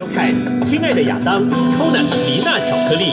ok，亲爱的亚当，偷奶皮娜巧克力。